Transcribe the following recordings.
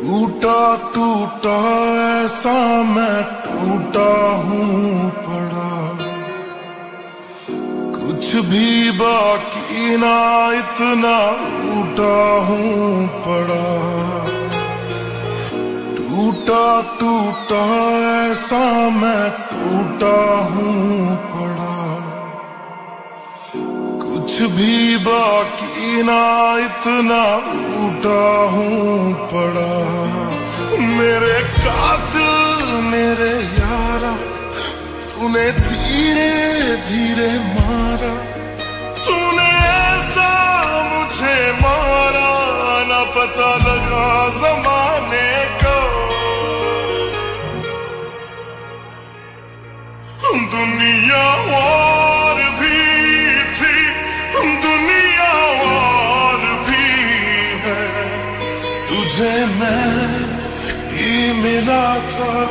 ٹوٹا ٹوٹا ایسا میں ٹوٹا ہوں پڑا۔ کچھ بھی باقی نہ اتنا ٹوٹا ہوں پڑا۔ ٹوٹا ٹوٹا ایسا میں ٹوٹا ہوں پڑا۔ کچھ بھی باقی نہ اتنا اٹھا ہوں پڑا۔ میرے قاتل، میرے یارا تو نے دھیرے دھیرے مارا۔ تو نے ایسا مجھے مارا، نہ پتا لگا زمانے کا۔ دنیا وہ تجھے میں ہی ملا تھا،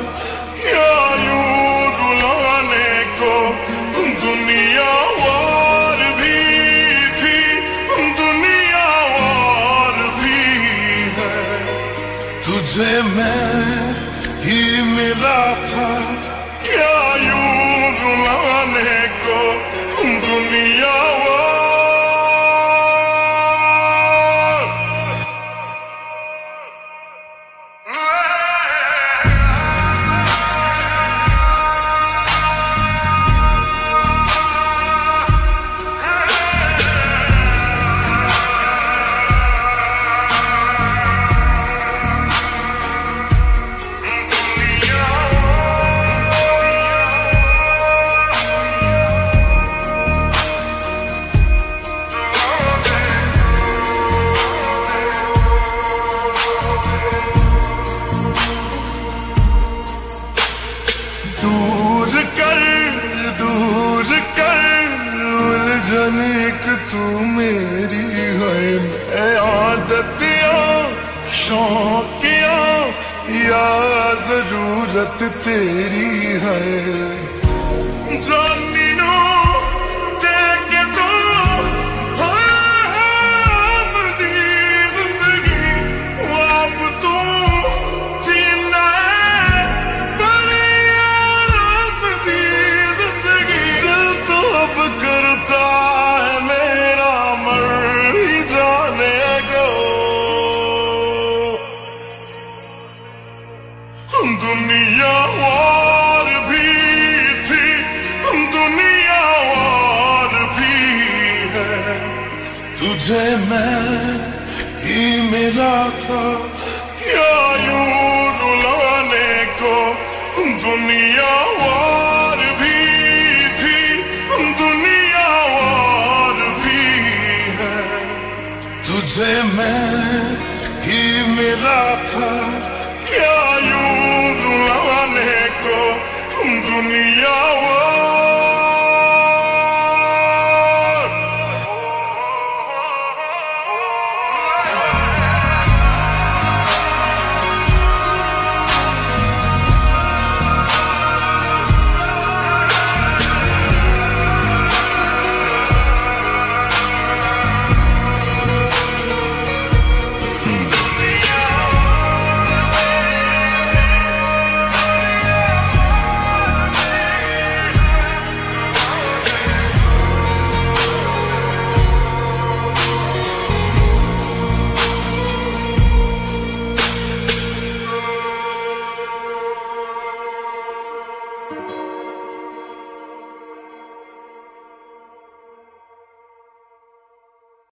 کیا یوں رلانے کو؟ دنیا وار بھی تھی، دنیا وار بھی ہے۔ تجھے میں ہی ملا تھا، کیا یوں رلانے کو؟ دنیا کیا یا ضرورت تیری ہے۔ جان دنیا وار بھی تھی، دنیا وار بھی ہے۔ تجھے میں ہی ملا تھا، کیا یوں رلانے کو؟ دنیا وار بھی تھی، دنیا وار بھی ہے۔ تجھے میں ہی ملا تھا que ayudo la manejo con tu niña.